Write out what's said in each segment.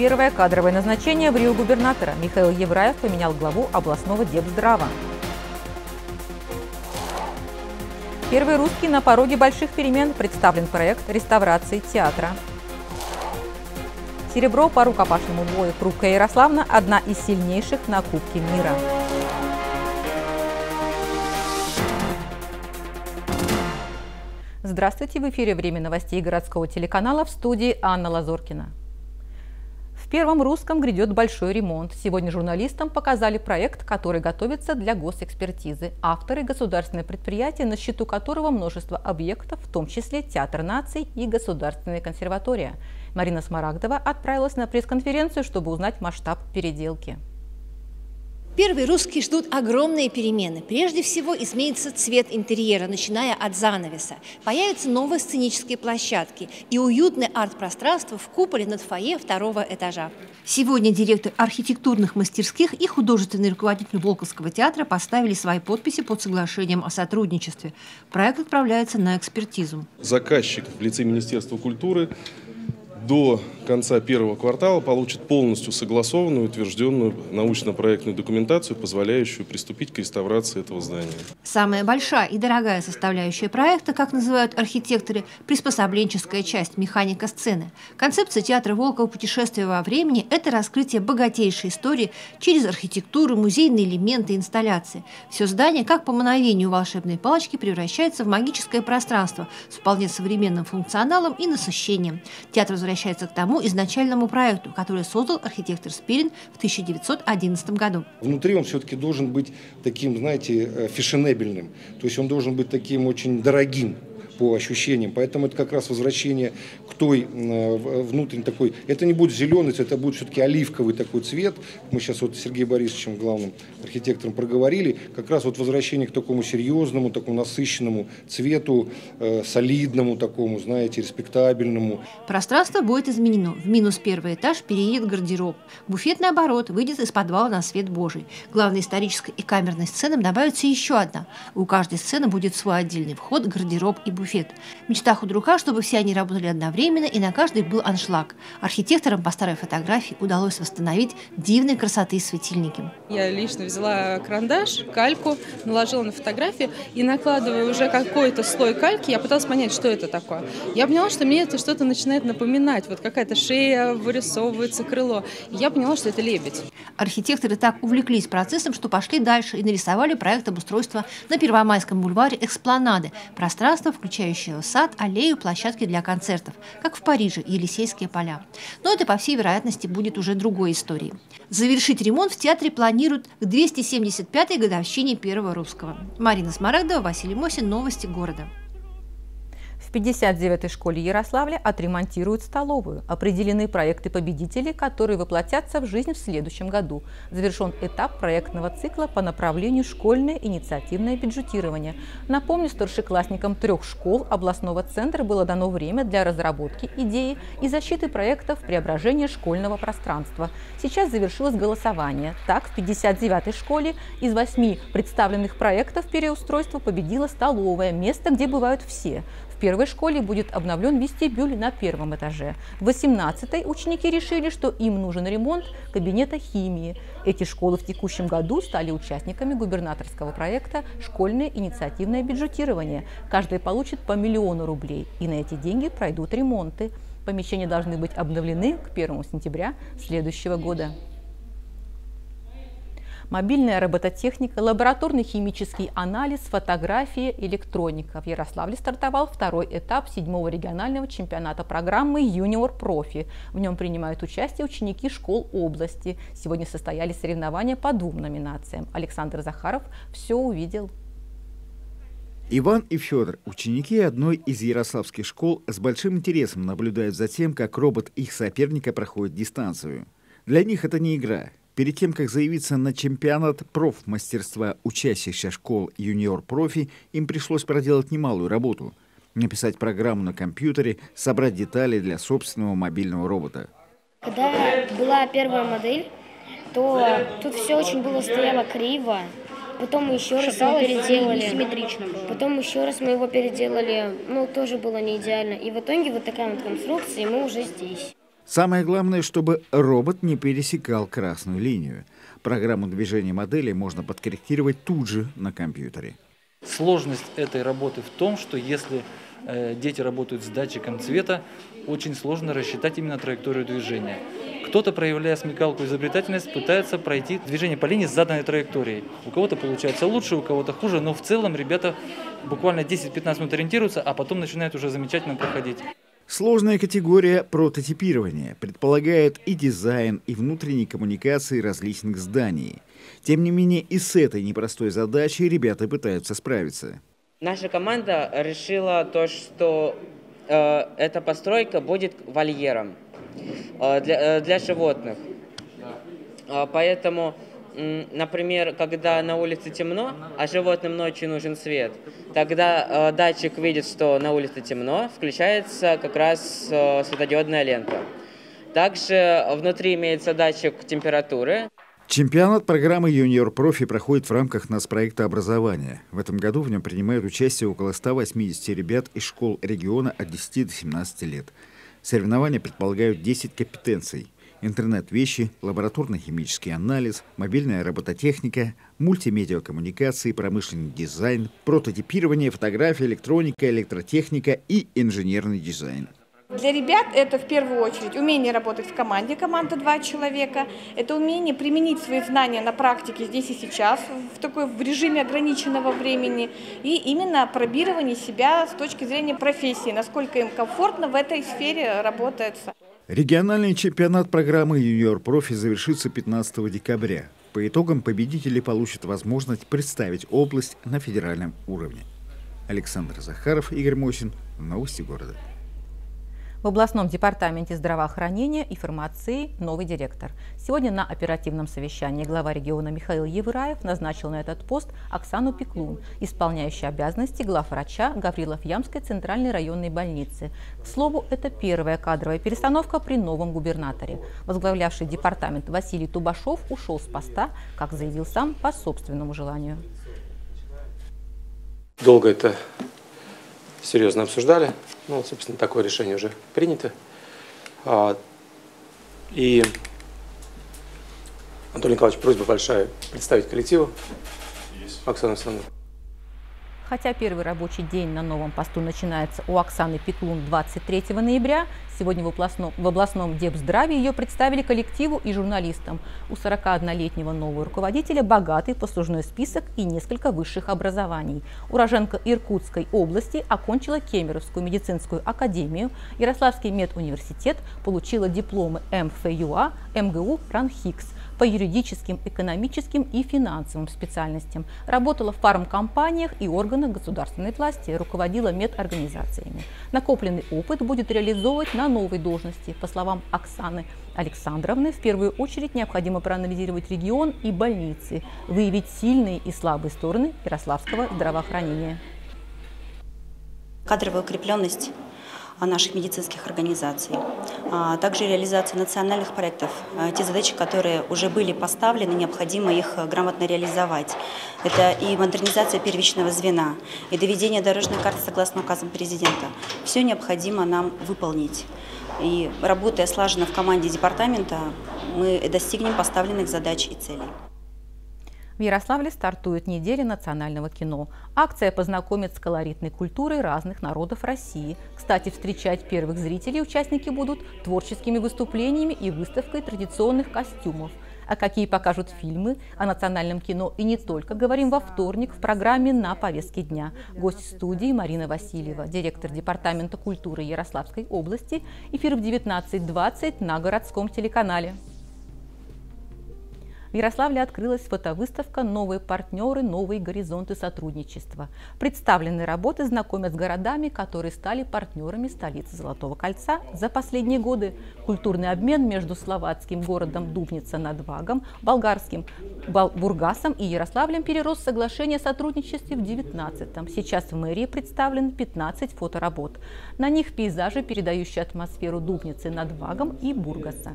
первое кадровое назначение в Рио губернатора. Михаил Евраев поменял главу областного депздрава. Первый русский на пороге больших перемен представлен проект реставрации театра. Серебро по рукопашному бою. Крупка Ярославна – одна из сильнейших на Кубке мира. Здравствуйте! В эфире «Время новостей» городского телеканала в студии Анна Лазоркина. Первом русском грядет большой ремонт. Сегодня журналистам показали проект, который готовится для госэкспертизы. Авторы – государственное предприятие, на счету которого множество объектов, в том числе Театр наций и Государственная консерватория. Марина Смарагдова отправилась на пресс-конференцию, чтобы узнать масштаб переделки. Первые русские ждут огромные перемены. Прежде всего изменится цвет интерьера, начиная от занавеса. Появятся новые сценические площадки и уютное арт-пространство в куполе над фойе второго этажа. Сегодня директор архитектурных мастерских и художественный руководитель Волковского театра поставили свои подписи под соглашением о сотрудничестве. Проект отправляется на экспертизу. Заказчик в лице Министерства культуры до конца первого квартала получит полностью согласованную, утвержденную научно-проектную документацию, позволяющую приступить к реставрации этого здания. Самая большая и дорогая составляющая проекта, как называют архитекторы, приспособленческая часть, механика сцены. Концепция театра Волкова «Путешествие во времени» – это раскрытие богатейшей истории через архитектуру, музейные элементы, инсталляции. Все здание, как по мановению волшебной палочки, превращается в магическое пространство с вполне современным функционалом и насыщением. Театр возвращается к тому изначальному проекту, который создал архитектор Спирин в 1911 году. Внутри он все-таки должен быть таким, знаете, э, фешенебельным, то есть он должен быть таким очень дорогим по ощущениям. Поэтому это как раз возвращение к той внутренней такой... Это не будет зеленый цвет, это будет все-таки оливковый такой цвет. Мы сейчас вот с Сергеем Борисовичем, главным архитектором, проговорили. Как раз вот возвращение к такому серьезному, такому насыщенному цвету, э, солидному такому, знаете, респектабельному. Пространство будет изменено. В минус первый этаж переедет гардероб. Буфет, наоборот, выйдет из подвала на свет Божий. Главной исторической и камерной сценам добавится еще одна. У каждой сцены будет свой отдельный вход, гардероб и буфет буфет. Мечта худрука, чтобы все они работали одновременно и на каждый был аншлаг. Архитекторам по старой фотографии удалось восстановить дивной красоты светильники. Я лично взяла карандаш, кальку, наложила на фотографию и накладывая уже какой-то слой кальки, я пыталась понять, что это такое. Я поняла, что мне это что-то начинает напоминать. Вот какая-то шея вырисовывается, крыло. И я поняла, что это лебедь. Архитекторы так увлеклись процессом, что пошли дальше и нарисовали проект обустройства на Первомайском бульваре «Экспланады». Пространство, включая включающего сад, аллею, площадки для концертов, как в Париже, Елисейские поля. Но это, по всей вероятности, будет уже другой историей. Завершить ремонт в театре планируют к 275-й годовщине Первого русского. Марина Смарагдова, Василий Мосин. Новости города. В 59-й школе Ярославля отремонтируют столовую. Определены проекты победителей, которые воплотятся в жизнь в следующем году. Завершен этап проектного цикла по направлению школьное инициативное бюджетирование. Напомню, старшеклассникам трех школ областного центра было дано время для разработки идеи и защиты проектов преображения школьного пространства. Сейчас завершилось голосование. Так, в 59-й школе из восьми представленных проектов переустройства победила столовая, место, где бывают все первой школе будет обновлен вестибюль на первом этаже. В 18-й ученики решили, что им нужен ремонт кабинета химии. Эти школы в текущем году стали участниками губернаторского проекта «Школьное инициативное бюджетирование». Каждый получит по миллиону рублей, и на эти деньги пройдут ремонты. Помещения должны быть обновлены к 1 сентября следующего года мобильная робототехника, лабораторный химический анализ, фотография, электроника. В Ярославле стартовал второй этап седьмого регионального чемпионата программы «Юниор Профи». В нем принимают участие ученики школ области. Сегодня состоялись соревнования по двум номинациям. Александр Захаров все увидел. Иван и Федор, ученики одной из ярославских школ, с большим интересом наблюдают за тем, как робот их соперника проходит дистанцию. Для них это не игра, Перед тем, как заявиться на чемпионат профмастерства учащихся школ юниор-профи, им пришлось проделать немалую работу – написать программу на компьютере, собрать детали для собственного мобильного робота. Когда была первая модель, то тут все очень было стояло криво. Потом мы еще раз его переделали. Потом еще раз мы его переделали. Ну, тоже было не идеально. И в итоге вот такая вот конструкция, и мы уже здесь. Самое главное, чтобы робот не пересекал красную линию. Программу движения модели можно подкорректировать тут же на компьютере. Сложность этой работы в том, что если э, дети работают с датчиком цвета, очень сложно рассчитать именно траекторию движения. Кто-то, проявляя смекалку и изобретательность, пытается пройти движение по линии с заданной траекторией. У кого-то получается лучше, у кого-то хуже, но в целом ребята буквально 10-15 минут ориентируются, а потом начинают уже замечательно проходить. Сложная категория прототипирования предполагает и дизайн, и внутренние коммуникации различных зданий. Тем не менее, и с этой непростой задачей ребята пытаются справиться. Наша команда решила то, что э, эта постройка будет вольером э, для, э, для животных. Э, поэтому например, когда на улице темно, а животным ночью нужен свет, тогда э, датчик видит, что на улице темно, включается как раз э, светодиодная лента. Также внутри имеется датчик температуры. Чемпионат программы «Юниор Профи» проходит в рамках нацпроекта образования. В этом году в нем принимают участие около 180 ребят из школ региона от 10 до 17 лет. Соревнования предполагают 10 компетенций – интернет-вещи, лабораторно-химический анализ, мобильная робототехника, мультимедиакоммуникации, промышленный дизайн, прототипирование, фотография, электроника, электротехника и инженерный дизайн. Для ребят это в первую очередь умение работать в команде, команда два человека, это умение применить свои знания на практике здесь и сейчас, в такой в режиме ограниченного времени, и именно пробирование себя с точки зрения профессии, насколько им комфортно в этой сфере работается. Региональный чемпионат программы «Юниор Профи» завершится 15 декабря. По итогам победители получат возможность представить область на федеральном уровне. Александр Захаров, Игорь Мосин. Новости города. В областном департаменте здравоохранения и фармации новый директор. Сегодня на оперативном совещании глава региона Михаил Евраев назначил на этот пост Оксану Пеклун, исполняющую обязанности главврача Гаврилов-Ямской центральной районной больницы. К слову, это первая кадровая перестановка при новом губернаторе. Возглавлявший департамент Василий Тубашов ушел с поста, как заявил сам, по собственному желанию. Долго это серьезно обсуждали. Ну, собственно, такое решение уже принято. А, и, Анатолий Николаевич, просьба большая представить коллективу. Оксана Александровна. Хотя первый рабочий день на новом посту начинается у Оксаны Пеклун 23 ноября, сегодня в областном, в областном Депздраве ее представили коллективу и журналистам. У 41-летнего нового руководителя богатый послужной список и несколько высших образований. Уроженка Иркутской области окончила Кемеровскую медицинскую академию, Ярославский медуниверситет, получила дипломы МФЮА, МГУ, РАНХИКС – по юридическим, экономическим и финансовым специальностям. Работала в фармкомпаниях и органах государственной власти, руководила медорганизациями. Накопленный опыт будет реализовывать на новой должности. По словам Оксаны Александровны, в первую очередь необходимо проанализировать регион и больницы, выявить сильные и слабые стороны ярославского здравоохранения. Кадровая укрепленность наших медицинских организаций. А также реализация национальных проектов, а, те задачи, которые уже были поставлены, необходимо их грамотно реализовать. Это и модернизация первичного звена, и доведение дорожной карты согласно указам президента. Все необходимо нам выполнить. И работая слаженно в команде департамента, мы достигнем поставленных задач и целей. В Ярославле стартует неделя национального кино. Акция познакомит с колоритной культурой разных народов России. Кстати, встречать первых зрителей участники будут творческими выступлениями и выставкой традиционных костюмов. А какие покажут фильмы о национальном кино и не только, говорим во вторник в программе «На повестке дня». Гость студии Марина Васильева, директор Департамента культуры Ярославской области. Эфир в 19.20 на городском телеканале. В Ярославле открылась фотовыставка «Новые партнеры. Новые горизонты сотрудничества». Представленные работы знакомят с городами, которые стали партнерами столицы Золотого кольца за последние годы. Культурный обмен между словацким городом Дубница над Вагом, болгарским Бургасом и Ярославлем перерос в соглашение о сотрудничестве в 19-м. Сейчас в мэрии представлены 15 фоторабот. На них пейзажи, передающие атмосферу Дубницы над Вагом и Бургаса.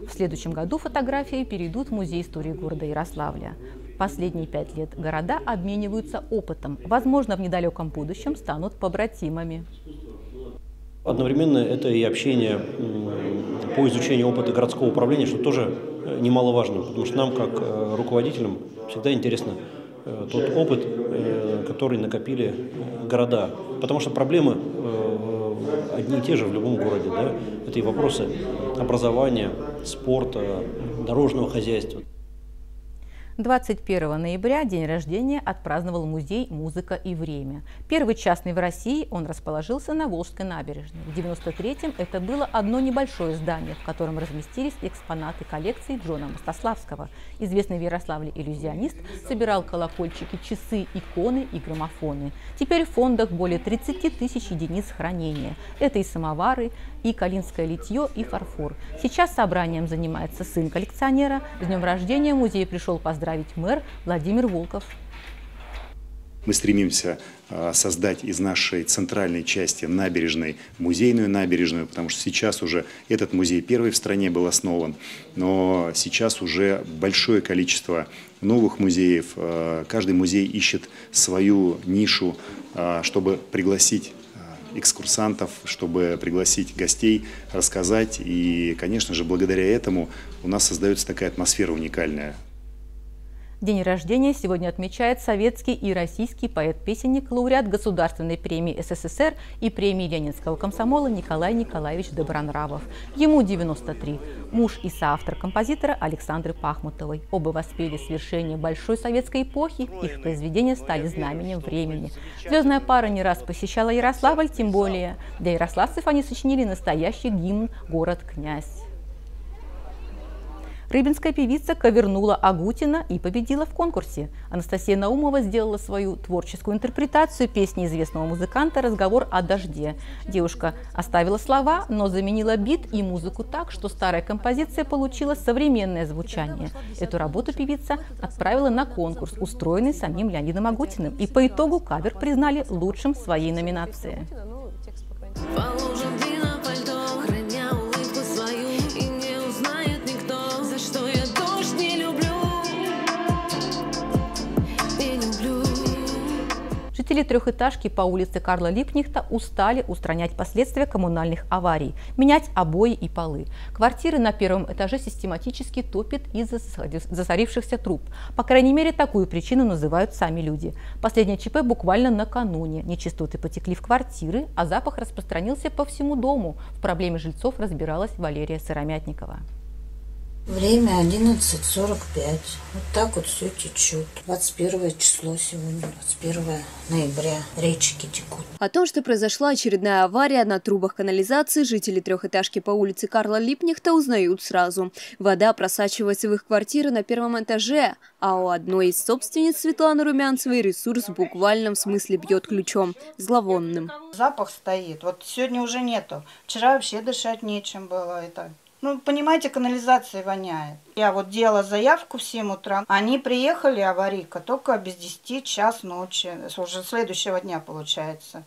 В следующем году фотографии перейдут в музей истории города Ярославля. Последние пять лет города обмениваются опытом. Возможно, в недалеком будущем станут побратимами. Одновременно это и общение по изучению опыта городского управления, что тоже немаловажно, потому что нам, как руководителям, всегда интересно тот опыт, который накопили города. Потому что проблемы одни и те же в любом городе. Да? Это и вопросы образования, спорта, дорожного хозяйства. 21 ноября день рождения отпраздновал музей «Музыка и время». Первый частный в России, он расположился на Волжской набережной. В 93-м это было одно небольшое здание, в котором разместились экспонаты коллекции Джона Мостославского. Известный в Ярославле иллюзионист собирал колокольчики, часы, иконы и граммофоны. Теперь в фондах более 30 тысяч единиц хранения. Это и самовары, и калинское литье, и фарфор. Сейчас собранием занимается сын коллекционера. С днем рождения музей пришел поздравить мэр Владимир Волков. Мы стремимся а, создать из нашей центральной части набережной музейную набережную, потому что сейчас уже этот музей первый в стране был основан, но сейчас уже большое количество новых музеев. А, каждый музей ищет свою нишу, а, чтобы пригласить экскурсантов, чтобы пригласить гостей, рассказать. И, конечно же, благодаря этому у нас создается такая атмосфера уникальная. День рождения сегодня отмечает советский и российский поэт-песенник, лауреат Государственной премии СССР и премии Ленинского комсомола Николай Николаевич Добронравов. Ему 93. Муж и соавтор композитора Александры Пахмутовой. Оба воспели свершение большой советской эпохи. Их произведения стали знаменем времени. Звездная пара не раз посещала Ярославль, тем более для ярославцев они сочинили настоящий гимн «Город-князь». Рыбинская певица ковернула Агутина и победила в конкурсе. Анастасия Наумова сделала свою творческую интерпретацию песни известного музыканта «Разговор о дожде». Девушка оставила слова, но заменила бит и музыку так, что старая композиция получила современное звучание. Эту работу певица отправила на конкурс, устроенный самим Леонидом Агутиным. И по итогу кавер признали лучшим в своей номинации. Жители трехэтажки по улице Карла Липнихта устали устранять последствия коммунальных аварий, менять обои и полы. Квартиры на первом этаже систематически топят из-за засорившихся труб. По крайней мере, такую причину называют сами люди. Последнее ЧП буквально накануне. Нечистоты потекли в квартиры, а запах распространился по всему дому. В проблеме жильцов разбиралась Валерия Сыромятникова. Время 11.45. Вот так вот все течет. 21 число сегодня, 21 ноября. Речки текут. О том, что произошла очередная авария на трубах канализации, жители трехэтажки по улице Карла Липнихта узнают сразу. Вода просачивается в их квартиры на первом этаже, а у одной из собственниц Светланы Румянцевой ресурс в буквальном смысле бьет ключом, зловонным. Запах стоит. Вот сегодня уже нету. Вчера вообще дышать нечем было. Это ну, понимаете, канализация воняет. Я вот делала заявку в 7 утра. Они приехали, аварийка, только без 10 час ночи. Уже следующего дня получается.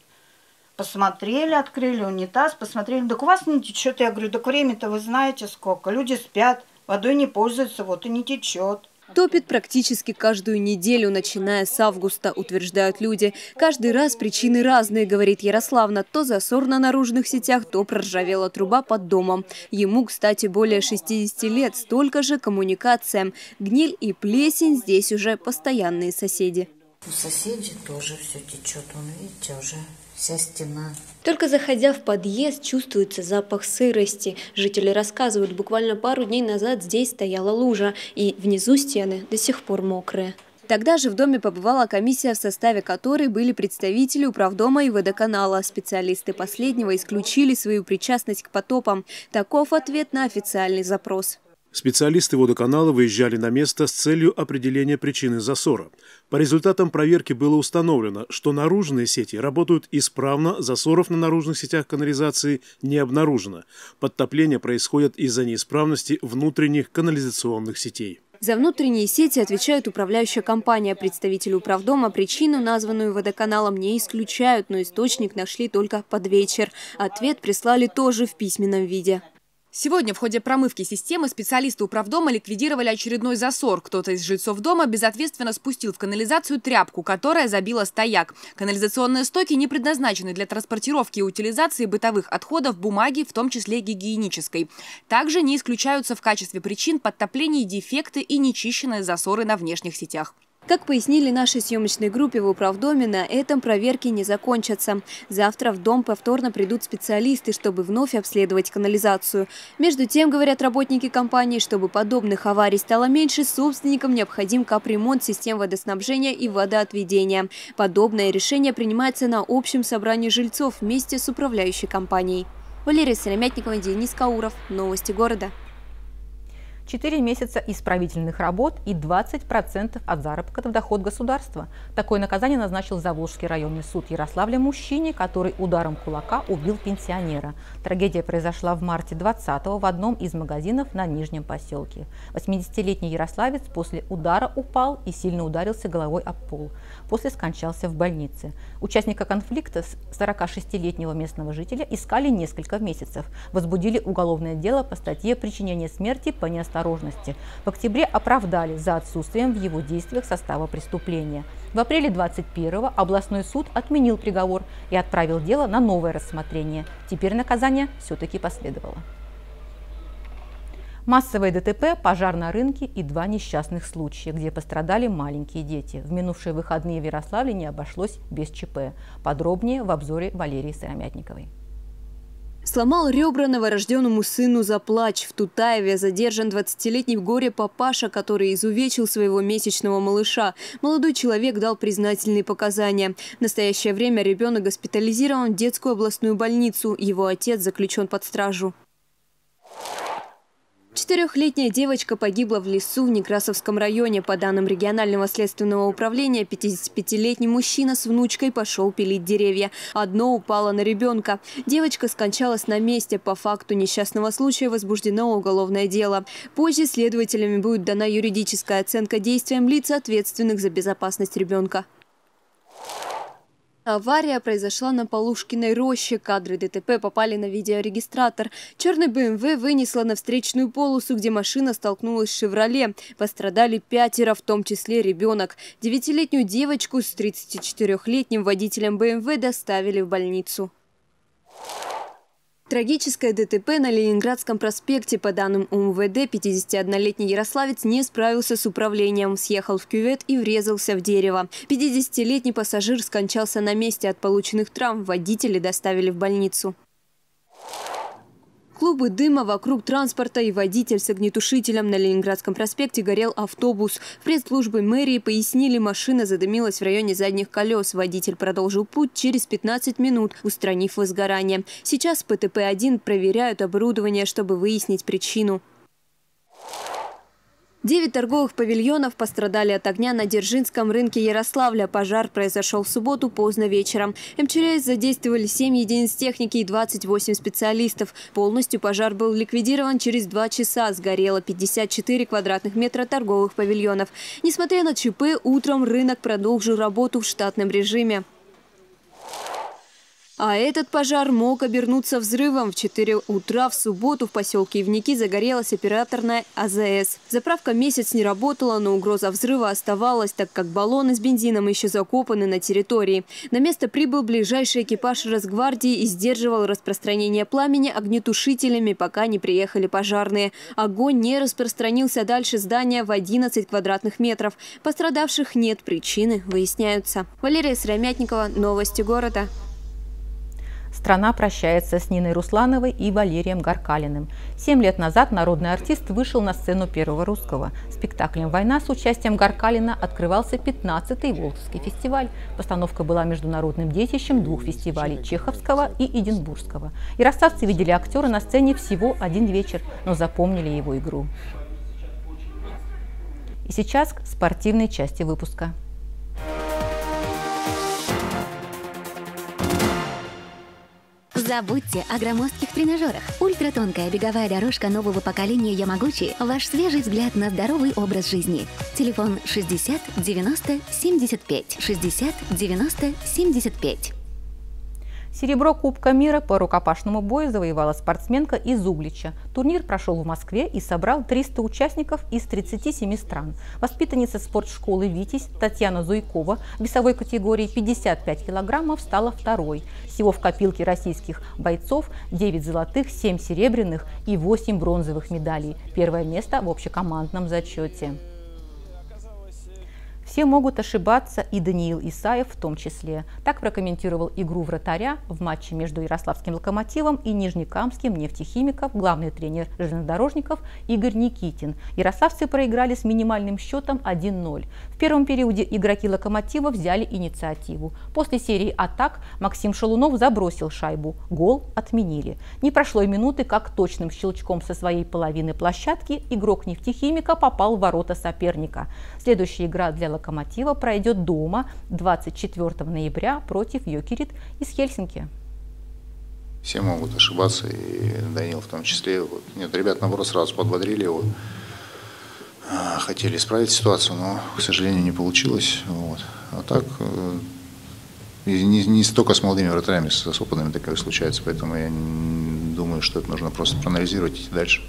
Посмотрели, открыли унитаз, посмотрели. Так у вас не течет. Я говорю, так время-то вы знаете сколько. Люди спят, водой не пользуются, вот и не течет. Топит практически каждую неделю, начиная с августа, утверждают люди. Каждый раз причины разные, говорит Ярославна. То засор на наружных сетях, то проржавела труба под домом. Ему, кстати, более 60 лет, столько же коммуникациям. Гниль и плесень здесь уже постоянные соседи. У соседей тоже все течет, он, видите, уже вся стена. Только заходя в подъезд, чувствуется запах сырости. Жители рассказывают, буквально пару дней назад здесь стояла лужа, и внизу стены до сих пор мокрые. Тогда же в доме побывала комиссия, в составе которой были представители управдома и водоканала. Специалисты последнего исключили свою причастность к потопам. Таков ответ на официальный запрос. Специалисты водоканала выезжали на место с целью определения причины засора. По результатам проверки было установлено, что наружные сети работают исправно, засоров на наружных сетях канализации не обнаружено. Подтопление происходит из-за неисправности внутренних канализационных сетей. За внутренние сети отвечает управляющая компания. Представители управдома причину, названную водоканалом, не исключают, но источник нашли только под вечер. Ответ прислали тоже в письменном виде. Сегодня в ходе промывки системы специалисты управдома ликвидировали очередной засор. Кто-то из жильцов дома безответственно спустил в канализацию тряпку, которая забила стояк. Канализационные стоки не предназначены для транспортировки и утилизации бытовых отходов, бумаги, в том числе гигиенической. Также не исключаются в качестве причин подтопления дефекты и нечищенные засоры на внешних сетях. Как пояснили нашей съемочной группе в управдоме, на этом проверки не закончатся. Завтра в дом повторно придут специалисты, чтобы вновь обследовать канализацию. Между тем, говорят работники компании, чтобы подобных аварий стало меньше, собственникам необходим капремонт систем водоснабжения и водоотведения. Подобное решение принимается на общем собрании жильцов вместе с управляющей компанией. Валерия Соломятникова, Денис Кауров. Новости города. 4 месяца исправительных работ и 20% от заработка в доход государства. Такое наказание назначил Заволжский районный суд Ярославля мужчине, который ударом кулака убил пенсионера. Трагедия произошла в марте 20-го в одном из магазинов на Нижнем поселке. 80-летний ярославец после удара упал и сильно ударился головой об пол. После скончался в больнице. Участника конфликта 46-летнего местного жителя искали несколько месяцев. Возбудили уголовное дело по статье «Причинение смерти по неосторожности неосторожности. В октябре оправдали за отсутствием в его действиях состава преступления. В апреле 21-го областной суд отменил приговор и отправил дело на новое рассмотрение. Теперь наказание все-таки последовало. Массовое ДТП, пожар на рынке и два несчастных случая, где пострадали маленькие дети. В минувшие выходные в Ярославле не обошлось без ЧП. Подробнее в обзоре Валерии Сыромятниковой. Сломал ребра новорожденному сыну за плач. В Тутаеве задержан 20-летний горе-папаша, который изувечил своего месячного малыша. Молодой человек дал признательные показания. В настоящее время ребенок госпитализирован в детскую областную больницу. Его отец заключен под стражу. Четырехлетняя девочка погибла в лесу в Некрасовском районе. По данным регионального следственного управления, 55-летний мужчина с внучкой пошел пилить деревья. Одно упало на ребенка. Девочка скончалась на месте. По факту несчастного случая возбуждено уголовное дело. Позже следователями будет дана юридическая оценка действиям лиц, ответственных за безопасность ребенка. Авария произошла на Полушкиной роще. Кадры ДТП попали на видеорегистратор. Черный БМВ вынесла на встречную полосу, где машина столкнулась с «Шевроле». Пострадали пятеро, в том числе ребенок. Девятилетнюю девочку с 34-летним водителем БМВ доставили в больницу. Трагическое ДТП на Ленинградском проспекте. По данным УМВД, 51-летний ярославец не справился с управлением, съехал в кювет и врезался в дерево. 50-летний пассажир скончался на месте от полученных травм. Водители доставили в больницу. Клубы дыма вокруг транспорта и водитель с огнетушителем на Ленинградском проспекте горел автобус. В пресс-службе мэрии пояснили, машина задымилась в районе задних колес. Водитель продолжил путь через 15 минут, устранив возгорание. Сейчас ПТП-1 проверяют оборудование, чтобы выяснить причину. Девять торговых павильонов пострадали от огня на Дзержинском рынке Ярославля. Пожар произошел в субботу поздно вечером. МЧС задействовали 7 единиц техники и 28 специалистов. Полностью пожар был ликвидирован через два часа. Сгорело 54 квадратных метра торговых павильонов. Несмотря на ЧП, утром рынок продолжил работу в штатном режиме. А этот пожар мог обернуться взрывом. В 4 утра в субботу в поселке Ивники загорелась операторная АЗС. Заправка месяц не работала, но угроза взрыва оставалась, так как баллоны с бензином еще закопаны на территории. На место прибыл ближайший экипаж Росгвардии и сдерживал распространение пламени огнетушителями, пока не приехали пожарные. Огонь не распространился дальше здания в 11 квадратных метров. Пострадавших нет, причины выясняются. Валерия Сыромятникова, Новости города. Страна прощается с Ниной Руслановой и Валерием Гаркалиным. Семь лет назад народный артист вышел на сцену первого русского. Спектаклем «Война» с участием Гаркалина открывался 15-й Волжский фестиваль. Постановка была международным детищем двух фестивалей – Чеховского и Эдинбургского. И видели актера на сцене всего один вечер, но запомнили его игру. И сейчас к спортивной части выпуска. Забудьте о громоздких тренажерах. Ультратонкая беговая дорожка нового поколения Ямагучи – ваш свежий взгляд на здоровый образ жизни. Телефон 60 90 75 60 90 75. Серебро Кубка мира по рукопашному бою завоевала спортсменка из Углича. Турнир прошел в Москве и собрал 300 участников из 37 стран. Воспитанница спортшколы «Витязь» Татьяна Зуйкова в весовой категории 55 килограммов стала второй. Всего в копилке российских бойцов 9 золотых, 7 серебряных и 8 бронзовых медалей. Первое место в общекомандном зачете. Все могут ошибаться, и Даниил Исаев в том числе. Так прокомментировал игру вратаря в матче между Ярославским «Локомотивом» и Нижнекамским «Нефтехимиков» главный тренер железнодорожников Игорь Никитин. Ярославцы проиграли с минимальным счетом 1-0. В первом периоде игроки «Локомотива» взяли инициативу. После серии атак Максим Шалунов забросил шайбу. Гол отменили. Не прошло и минуты, как точным щелчком со своей половины площадки игрок «Нефтехимика» попал в ворота соперника. Следующая игра для «Локомотива» пройдет дома 24 ноября против Йокерит из Хельсинки. Все могут ошибаться, и Данил в том числе. Вот. Нет, ребят, наоборот, сразу подбодрили его. А, хотели исправить ситуацию, но, к сожалению, не получилось. Вот. А так, э, не, не столько с молодыми вратарями, с опытными такое случается, поэтому я думаю, что это нужно просто проанализировать и идти дальше.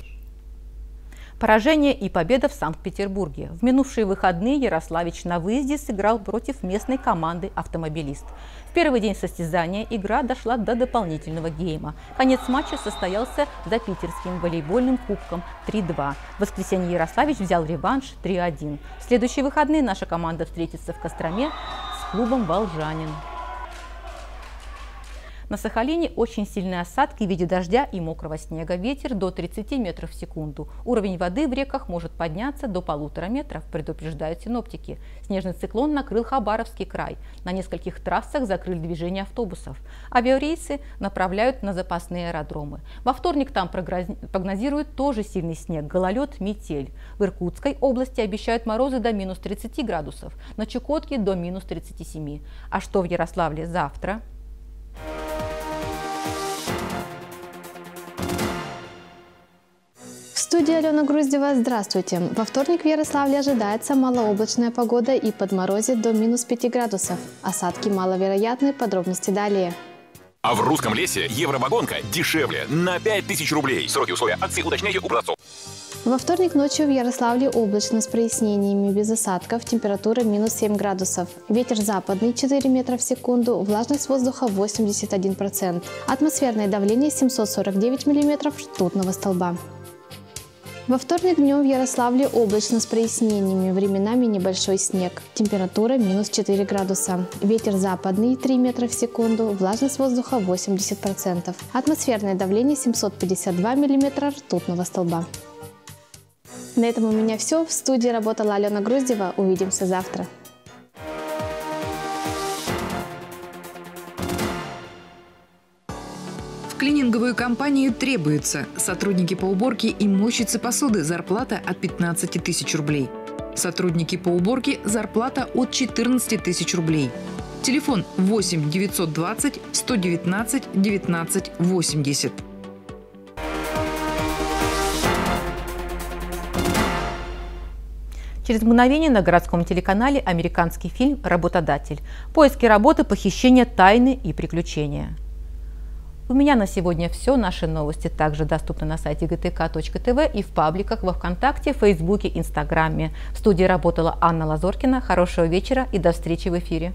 Поражение и победа в Санкт-Петербурге. В минувшие выходные Ярославич на выезде сыграл против местной команды «Автомобилист». В первый день состязания игра дошла до дополнительного гейма. Конец матча состоялся за питерским волейбольным кубком 3-2. В воскресенье Ярославич взял реванш 3-1. В следующие выходные наша команда встретится в Костроме с клубом «Волжанин». На Сахалине очень сильные осадки в виде дождя и мокрого снега. Ветер до 30 метров в секунду. Уровень воды в реках может подняться до полутора метров, предупреждают синоптики. Снежный циклон накрыл Хабаровский край. На нескольких трассах закрыли движение автобусов. Авиарейсы направляют на запасные аэродромы. Во вторник там прогнозируют тоже сильный снег, гололед, метель. В Иркутской области обещают морозы до минус 30 градусов, на Чукотке до минус 37. А что в Ярославле завтра? Студии Алена Груздева. Здравствуйте. Во вторник в Ярославле ожидается малооблачная погода и подморозит до минус 5 градусов. Осадки маловероятны. Подробности далее. А в русском лесе евровагонка дешевле на 5000 рублей. Сроки условия акции уточняйте у продавцов. Во вторник ночью в Ярославле облачно с прояснениями, без осадков, температура минус 7 градусов. Ветер западный 4 метра в секунду, влажность воздуха 81%. Атмосферное давление 749 миллиметров ртутного столба. Во вторник днем в Ярославле облачно с прояснениями, временами небольшой снег. Температура минус 4 градуса. Ветер западный 3 метра в секунду, влажность воздуха 80%. Атмосферное давление 752 миллиметра ртутного столба. На этом у меня все. В студии работала Алена Груздева. Увидимся завтра. Клининговую компанию требуется сотрудники по уборке и мойщицы посуды зарплата от 15 тысяч рублей. Сотрудники по уборке зарплата от 14 тысяч рублей. Телефон 8 920 119 19 80. Через мгновение на городском телеканале американский фильм «Работодатель». Поиски работы, похищение, тайны и приключения. У меня на сегодня все. Наши новости также доступны на сайте gtk.tv и в пабликах во Вконтакте, Фейсбуке, Инстаграме. В студии работала Анна Лазоркина. Хорошего вечера и до встречи в эфире.